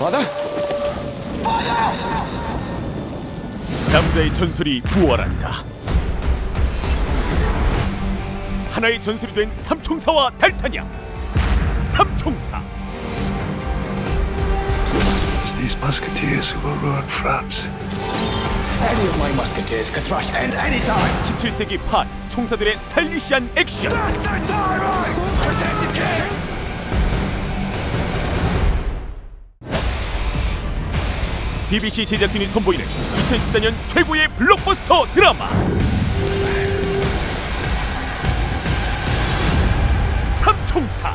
Father? 남자의 전설이 부활한다. 하나의 전설이 된 삼총사와 달타냐. 삼총사. It's these musketeers who will ruin France. Any of my musketeers could thrash end any time. 17세기 팟 총사들의 스타일리시한 액션. Protect the BBC 제작진이 선보이는 2014년 최고의 블록버스터 드라마. 삼총사.